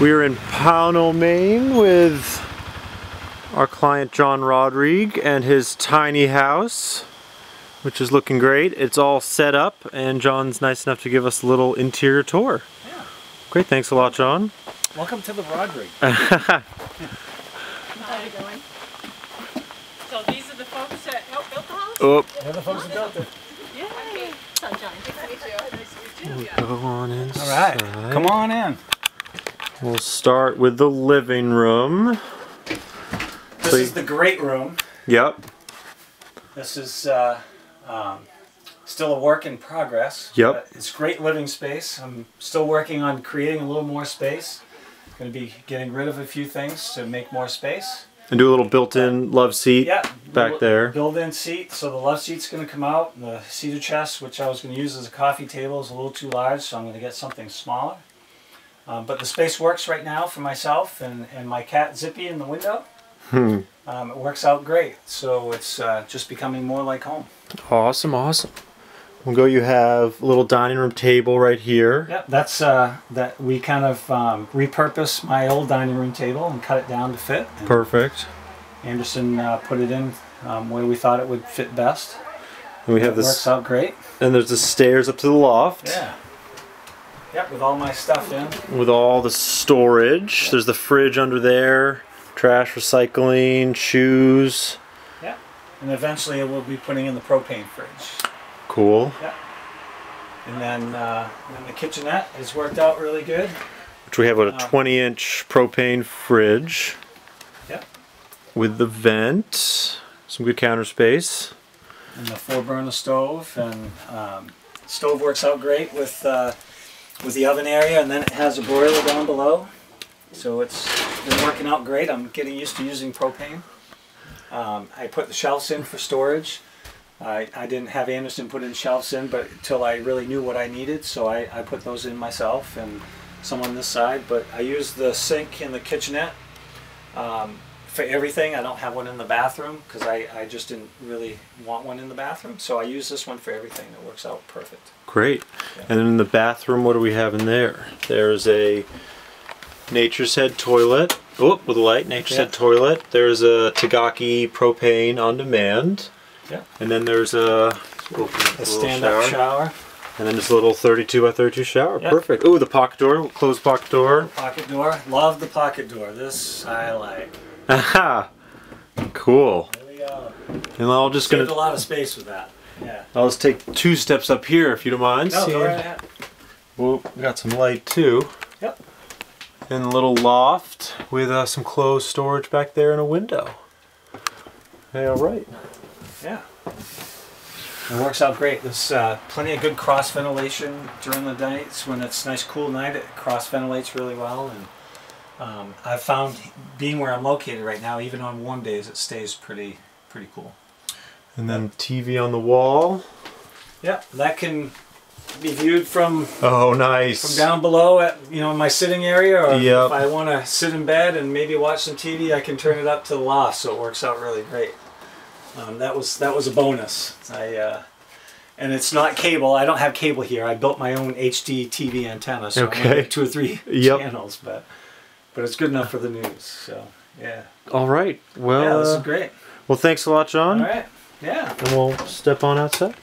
We're in Pownal, Maine with our client John Rodrigue and his tiny house, which is looking great. It's all set up and John's nice enough to give us a little interior tour. Yeah. Great, thanks a lot, John. Welcome to the Rodrigue. How's it going? So these are the folks that oh, helped build the house? Oh, They're the folks who built it. Yay! Sunshine. Nice to meet you. Nice to meet you. go on inside. All right, come on in. We'll start with the living room. This Please. is the great room. Yep, This is uh, um, still a work in progress. Yep. It's great living space. I'm still working on creating a little more space. Going to be getting rid of a few things to make more space. and do a little built-in love seat Yeah, back there. Built-in seat, so the love seat's going to come out. and The cedar chest, which I was going to use as a coffee table, is a little too large, so I'm going to get something smaller. Um, but the space works right now for myself and, and my cat Zippy in the window. Hmm. Um, it works out great, so it's uh, just becoming more like home. Awesome, awesome. We'll go. You have a little dining room table right here. Yep, that's uh, that we kind of um, repurposed my old dining room table and cut it down to fit. And Perfect. Anderson uh, put it in um, where we thought it would fit best. And we have it this, works out great. and there's the stairs up to the loft Yeah. Yep, with all my stuff in. with all the storage. There's the fridge under there, trash recycling, shoes. Yeah. And eventually we'll be putting in the propane fridge. Cool. And then, uh, then the kitchenette has worked out really good. Which we have a 20 inch propane fridge Yep. with the vent, some good counter space. And the four burner stove and um, stove works out great with uh, with the oven area and then it has a broiler down below. So it's been working out great. I'm getting used to using propane. Um, I put the shelves in for storage. I, I didn't have Anderson put in shelves in, but until I really knew what I needed, so I, I put those in myself and some on this side. But I use the sink in the kitchenette um, for everything. I don't have one in the bathroom because I, I just didn't really want one in the bathroom. So I use this one for everything. It works out perfect. Great. Yeah. And in the bathroom, what do we have in there? There's a Nature's Head toilet. Oh, with a light, Nature's Yeah. Head toilet. There's a Takagi propane on demand. Yeah. And then there's a, A stand-up shower. And then this little 32 by 32 shower. Yeah. Perfect. Oh, the pocket door, closed pocket door. Pocket door. Love the pocket door. This I like. Aha. Cool. There we go. And I'm just Saved gonna. A lot of space with that. Yeah. I'll just take two steps up here if you don't mind. No, See- go right ahead. Whoop, we got some light too. Yep. And a little loft with uh, some closed storage back there and a window. Hey, all right. Yeah. It works out great. There's uh, plenty of good cross ventilation during the nights. When it's nice cool night, it cross ventilates really well. And um, I've found being where I'm located right now, even on warm days, it stays pretty pretty cool. And then TV on the wall. Yeah, that can be viewed from Oh, nice. from down below at you know my sitting area, or Yep. if I want to sit in bed and maybe watch some TV, I can turn it up to the loft, so it works out really great. Um, that was that was a bonus. I uh, and it's not cable. I don't have cable here. I built my own HD TV antenna, so Okay. two or three Yep. channels, but but it's good enough for the news. So yeah, All right. Well, yeah, this is great. well, thanks a lot, John. All right, yeah. And we'll step on outside.